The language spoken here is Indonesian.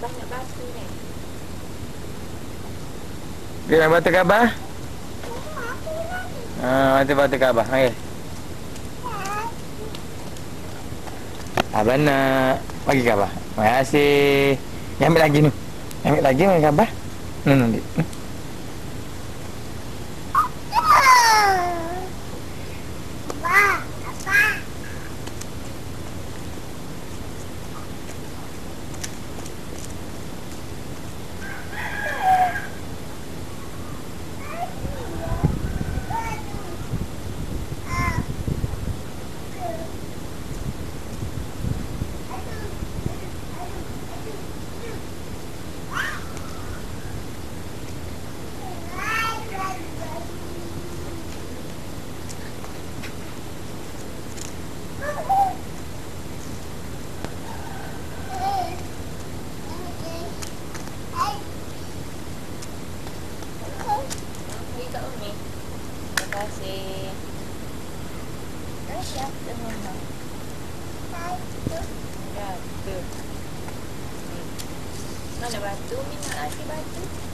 batu ni. Nak batu ke Abah? Ah, batu-batu ke Abah. Okey. Abah nak bagi ke Abah. Terima kasih. Ambil lagi ni. Ambil lagi bagi ke Abah. Ni ni. Eh, siapa mama? Batu. Ni. Mana batu? Umi nak kasih batu.